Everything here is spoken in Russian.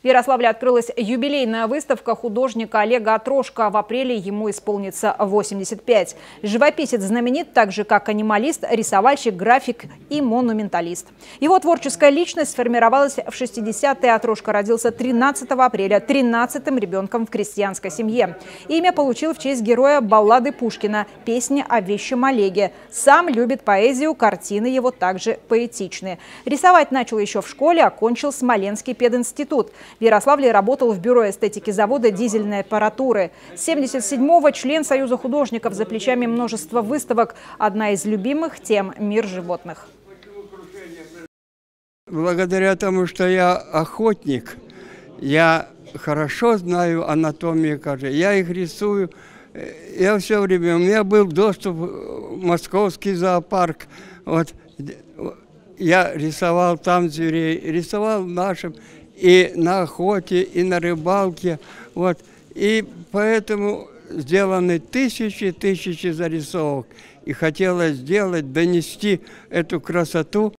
В Ярославле открылась юбилейная выставка художника Олега Отрошка. В апреле ему исполнится 85. Живописец знаменит так же, как анималист, рисовальщик, график и монументалист. Его творческая личность сформировалась в 60-е. Отрошка родился 13 апреля, 13-м ребенком в крестьянской семье. Имя получил в честь героя баллады Пушкина «Песня о вещем Олеге». Сам любит поэзию, картины его также поэтичные. Рисовать начал еще в школе, окончил Смоленский пединститут. В Ярославле работал в бюро эстетики завода дизельной аппаратуры. С 77-го член Союза художников за плечами множество выставок. Одна из любимых тем – мир животных. Благодаря тому, что я охотник, я хорошо знаю анатомию каждой. Я их рисую. Я все время, у меня был доступ в московский зоопарк. Вот, я рисовал там зверей, рисовал нашим и на охоте, и на рыбалке. Вот. И поэтому сделаны тысячи тысячи зарисовок. И хотелось сделать, донести эту красоту